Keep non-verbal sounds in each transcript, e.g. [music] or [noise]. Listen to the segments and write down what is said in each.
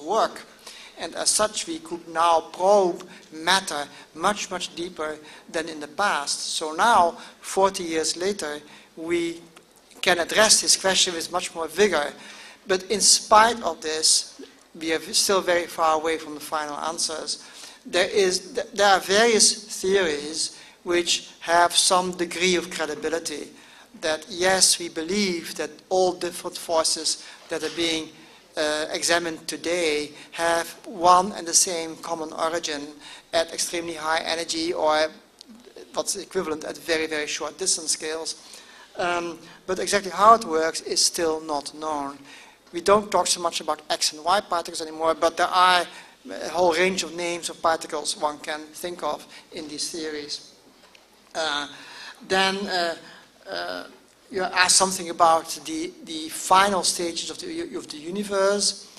work. And as such, we could now probe matter much, much deeper than in the past. So now, 40 years later, we can address this question with much more vigor. But in spite of this, we are still very far away from the final answers. There, is, there are various theories which have some degree of credibility. That yes, we believe that all different forces that are being uh, examined today have one and the same common origin at extremely high energy or what's equivalent at very, very short distance scales. Um, but exactly how it works is still not known. We don't talk so much about X and Y particles anymore, but there are a whole range of names of particles one can think of in these theories. Uh, then uh, uh, you asked something about the, the final stages of the, of the universe.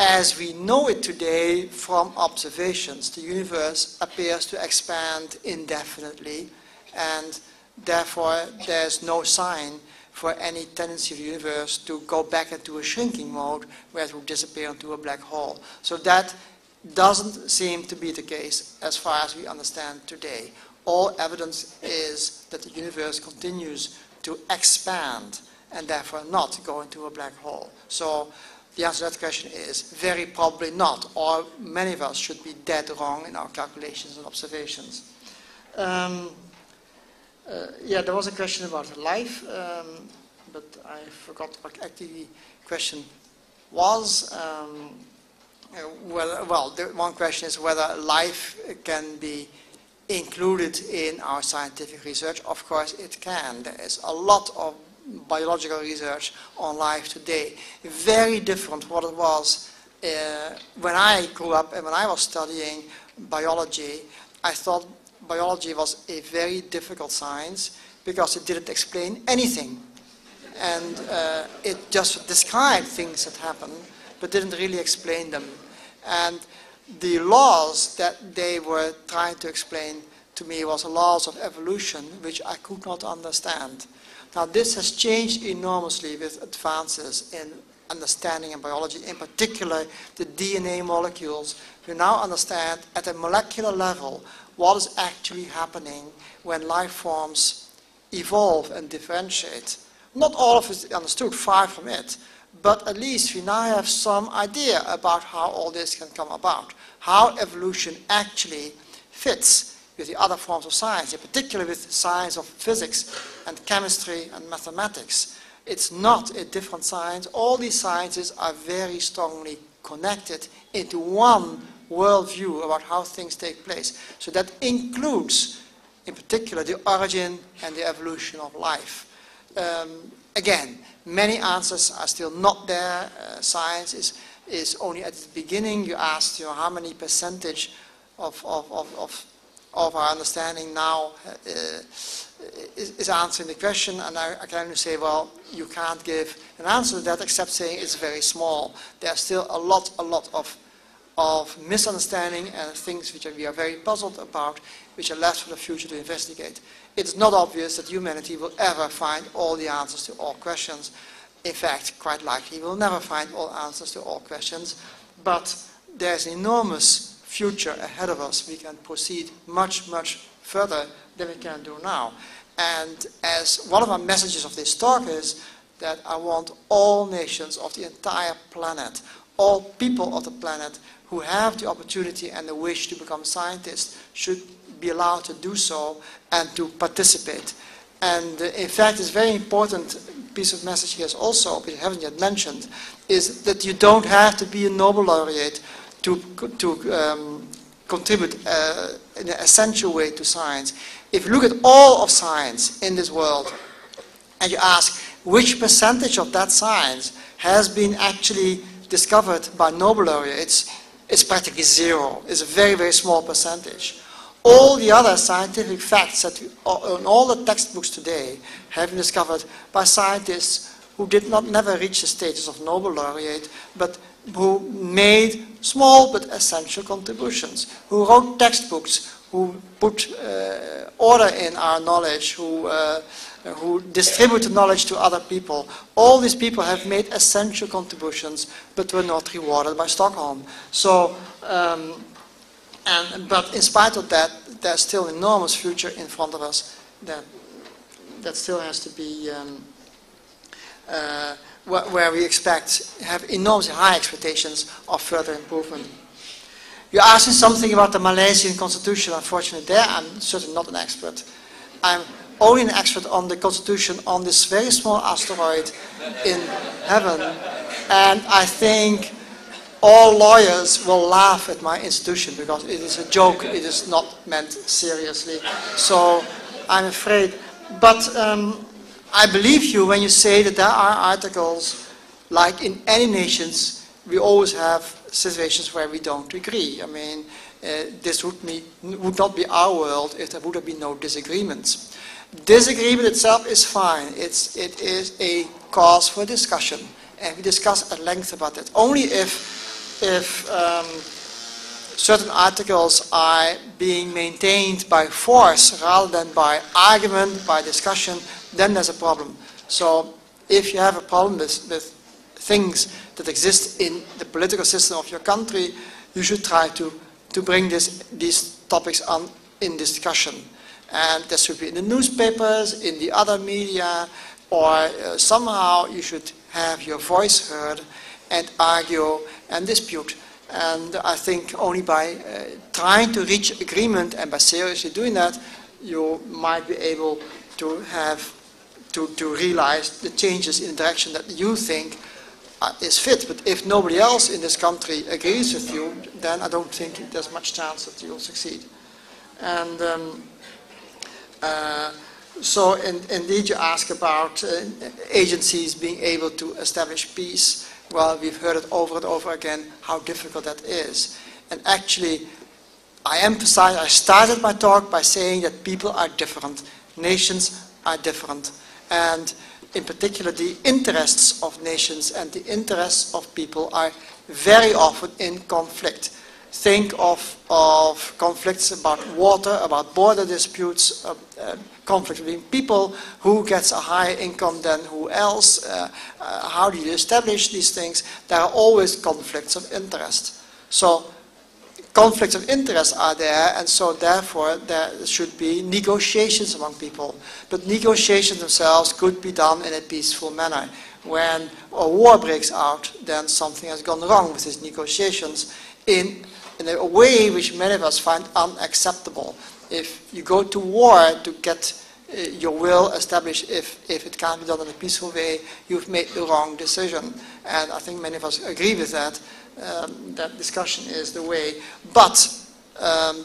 As we know it today from observations, the universe appears to expand indefinitely, and therefore there's no sign for any tendency of the universe to go back into a shrinking mode where it will disappear into a black hole. So that doesn't seem to be the case as far as we understand today. All evidence is that the universe continues to expand and therefore not go into a black hole. So the answer to that question is very probably not, or many of us should be dead wrong in our calculations and observations. Um, uh, yeah, there was a question about life, um, but I forgot what actually the question was. Um, uh, well, well, the one question is whether life can be included in our scientific research? Of course it can. There is a lot of biological research on life today. Very different what it was uh, when I grew up and when I was studying biology. I thought biology was a very difficult science because it didn't explain anything. And uh, it just described things that happen, but didn't really explain them. And the laws that they were trying to explain to me was the laws of evolution, which I could not understand. Now, this has changed enormously with advances in understanding in biology, in particular the DNA molecules. We now understand at a molecular level what is actually happening when life forms evolve and differentiate. Not all of it is understood, far from it, but at least we now have some idea about how all this can come about, how evolution actually fits with the other forms of science, in particular with science of physics and chemistry and mathematics. It's not a different science. All these sciences are very strongly connected into one worldview about how things take place. So that includes, in particular, the origin and the evolution of life. Um, again, Many answers are still not there. Uh, science is, is only at the beginning. You asked you know, how many percentage of, of, of, of, of our understanding now uh, is, is, answering the question, and I, I, can only say, well, you can't give an answer to that except saying it's very small. There are still a lot, a lot of, of misunderstanding and things which we are very puzzled about, which are left for the future to investigate it's not obvious that humanity will ever find all the answers to all questions. In fact, quite likely we'll never find all answers to all questions, but there's an enormous future ahead of us. We can proceed much, much further than we can do now. And as one of our messages of this talk is that I want all nations of the entire planet, all people of the planet who have the opportunity and the wish to become scientists should be allowed to do so and to participate. And uh, in fact, it's very important piece of message here also, which I haven't yet mentioned, is that you don't have to be a Nobel laureate to, to um, contribute uh, in an essential way to science. If you look at all of science in this world, and you ask which percentage of that science has been actually discovered by Nobel laureates, it's practically zero. It's a very, very small percentage all the other scientific facts that in all the textbooks today have been discovered by scientists who did not never reach the status of Nobel laureate, but who made small but essential contributions, who wrote textbooks, who put uh, order in our knowledge, who uh, who distribute knowledge to other people. All these people have made essential contributions, but were not rewarded by Stockholm. So, um, and, but in spite of that, there's still enormous future in front of us that, that still has to be, um, uh, wh where we expect, have enormously high expectations of further improvement. You're asking something about the Malaysian constitution. Unfortunately, there I'm certainly not an expert. I'm only an expert on the constitution on this very small asteroid in heaven. And I think all lawyers will laugh at my institution because it is a joke, it is not meant seriously. So I'm afraid. But um, I believe you when you say that there are articles, like in any nations, we always have situations where we don't agree. I mean, uh, this would, be, would not be our world if there would have been no disagreements. Disagreement itself is fine. It's, it is a cause for discussion. And we discuss at length about it. Only if, if um, certain articles are being maintained by force rather than by argument, by discussion, then there's a problem. So if you have a problem with, with things that exist in the political system of your country, you should try to, to bring this, these topics on in discussion. And this should be in the newspapers, in the other media, or uh, somehow you should have your voice heard and argue and dispute. And I think only by uh, trying to reach agreement and by seriously doing that, you might be able to have to, to realize the changes in the direction that you think uh, is fit. But if nobody else in this country agrees with you, then I don't think there's much chance that you'll succeed. And um, so in, indeed you ask about uh, agencies being able to establish peace. Well, we've heard it over and over again how difficult that is. And actually, I emphasize, I started my talk by saying that people are different, nations are different. And in particular, the interests of nations and the interests of people are very often in conflict. Think of, of conflicts about water, about border disputes, uh, uh, conflict between people, who gets a higher income than who else, uh, uh how do you establish these things? There are always conflicts of interest. So conflicts of interest are there, and so therefore there should be negotiations among people. But negotiations themselves could be done in a peaceful manner. When a war breaks out, then something has gone wrong with these negotiations in, in a way which many of us find unacceptable. If you go to war to get uh, your will established, if, if it can't be done in a peaceful way, you've made the wrong decision. And I think many of us agree with that um, that discussion is the way. But um,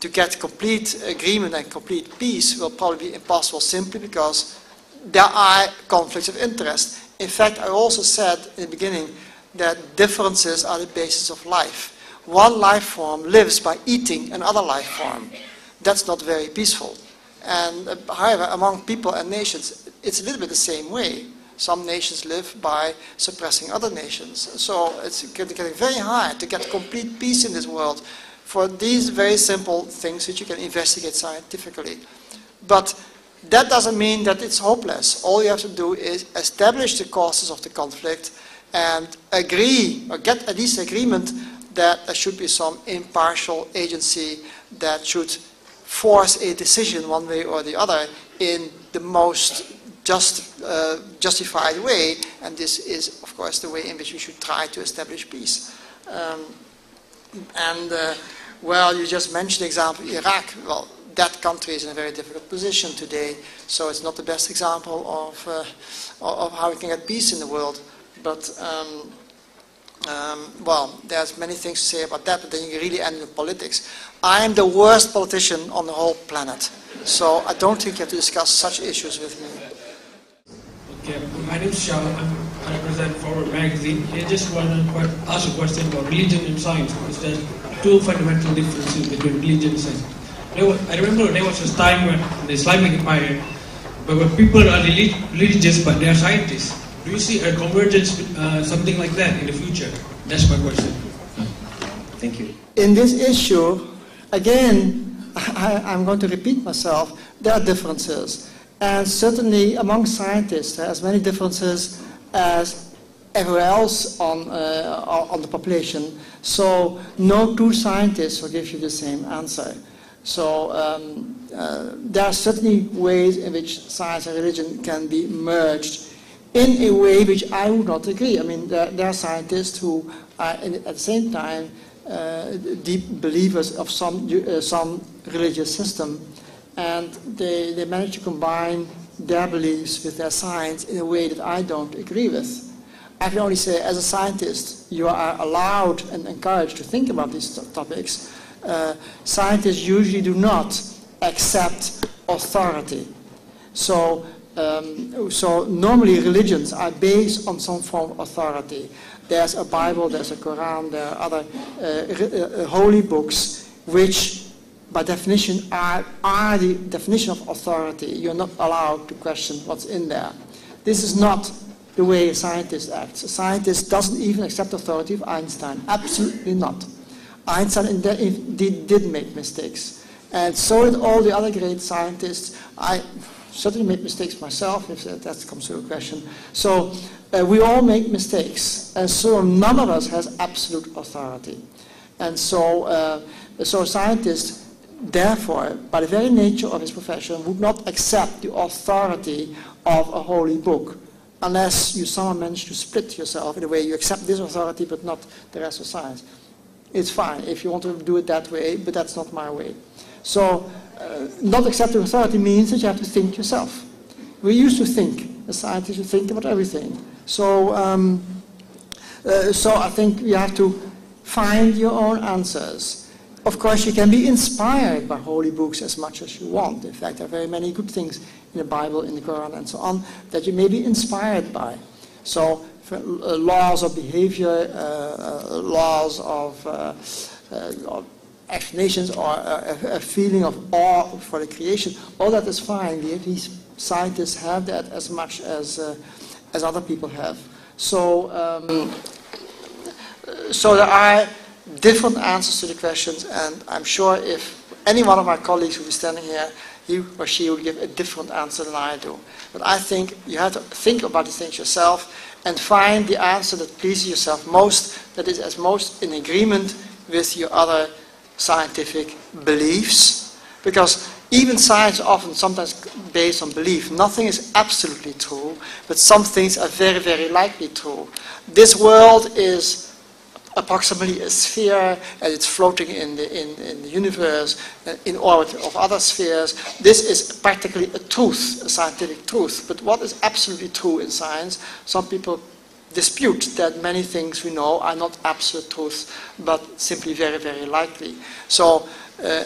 to get complete agreement and complete peace will probably be impossible simply because there are conflicts of interest. In fact, I also said in the beginning that differences are the basis of life. One life form lives by eating another life form. That's not very peaceful. And uh, however, among people and nations, it's a little bit the same way. Some nations live by suppressing other nations. So it's getting very hard to get complete peace in this world for these very simple things which you can investigate scientifically. But that doesn't mean that it's hopeless. All you have to do is establish the causes of the conflict and agree, or get at least agreement that there should be some impartial agency that should force a decision one way or the other in the most just, uh, justified way, and this is, of course, the way in which we should try to establish peace. Um, and, uh, well, you just mentioned the example Iraq. Well, that country is in a very difficult position today, so it's not the best example of, uh, of how we can get peace in the world. But, um, um, well, there's many things to say about that, but then you really end in politics. I am the worst politician on the whole planet, so I don't think you have to discuss such issues with me. Okay, my name is Shah. I represent Forward Magazine. I just want to ask a question about religion and science because there's two fundamental differences between religion and science. I remember there was a time when the Islamic Empire, where people are religious but they are scientists. Do you see a convergence, uh, something like that in the future? That's my question. Thank you. In this issue, again, [laughs] I, am going to repeat myself. There are differences. And certainly among scientists, there are as many differences as everywhere else on, uh, on the population. So no two scientists will give you the same answer. So um, uh, there are certainly ways in which science and religion can be merged in a way which I would not agree. I mean, there, there are scientists who are at the same time uh, deep believers of some, uh, some religious system, and they, they manage to combine their beliefs with their science in a way that I don't agree with. I can only say, as a scientist, you are allowed and encouraged to think about these topics. Uh, scientists usually do not accept authority. So um, so normally religions are based on some form of authority. There's a Bible, there's a Quran, there are other uh, uh, uh, holy books which by definition are, are the definition of authority. You're not allowed to question what's in there. This is not the way a scientist acts. A scientist doesn't even accept authority of Einstein. Absolutely not. Einstein indeed did make mistakes. And so did all the other great scientists. I, certainly made mistakes myself, if that, comes to a question. So uh, we all make mistakes, and so none of us has absolute authority. And so, uh, so a scientist, therefore, by the very nature of his profession, would not accept the authority of a holy book unless you somehow manage to split yourself in a way you accept this authority but not the rest of science. It's fine if you want to do it that way, but that's not my way. So uh, not accepting authority means that you have to think yourself. We used to think, as scientists, we think about everything. So, um, uh, so I think you have to find your own answers. Of course, you can be inspired by holy books as much as you want. In fact, there are very many good things in the Bible, in the Quran, and so on that you may be inspired by. So, for, uh, laws of behavior, uh, uh laws of, uh, of explanations or a, a, feeling of awe for the creation, all that is fine. These scientists have that as much as, uh, as other people have. So, um, so there are different answers to the questions, and I'm sure if any one of my colleagues would be standing here, he or she would give a different answer than I do. But I think you have to think about these things yourself and find the answer that pleases yourself most, that is as most in agreement with your other scientific beliefs, because even science often sometimes based on belief. Nothing is absolutely true, but some things are very, very likely true. This world is approximately a sphere and it's floating in the, in, in the universe uh, in orbit of other spheres. This is practically a truth, a scientific truth. But what is absolutely true in science, some people dispute that many things we know are not absolute truths, but simply very, very likely. So, uh,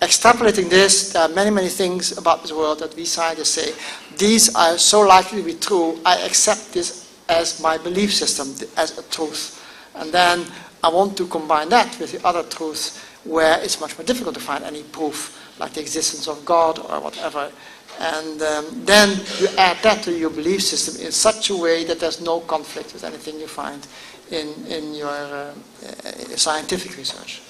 extrapolating this, there are many, many things about this world that we scientists say, these are so likely to be true, I accept this as my belief system, as a truth. And then I want to combine that with the other truths where it's much more difficult to find any proof, like the existence of God or whatever. And um, then you add that to your belief system in such a way that there's no conflict with anything you find in, in your uh, uh, scientific research.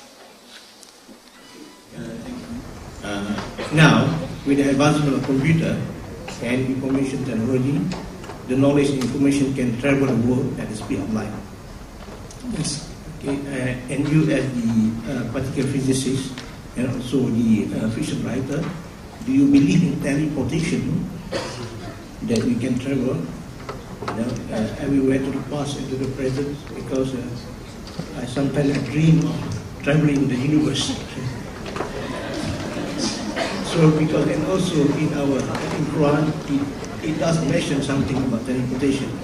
Uh, now, with the advancement of computer and information technology, the knowledge and information can travel the world at the speed of light. Yes. Okay, uh, and you as the uh, particle physicist and also the uh, fiction writer, do you believe in teleportation that we can travel you know, uh, everywhere to the past and to the present? Because uh, I sometimes dream of traveling the universe. so because and also in our in Quran it, it does mention something about teleportation.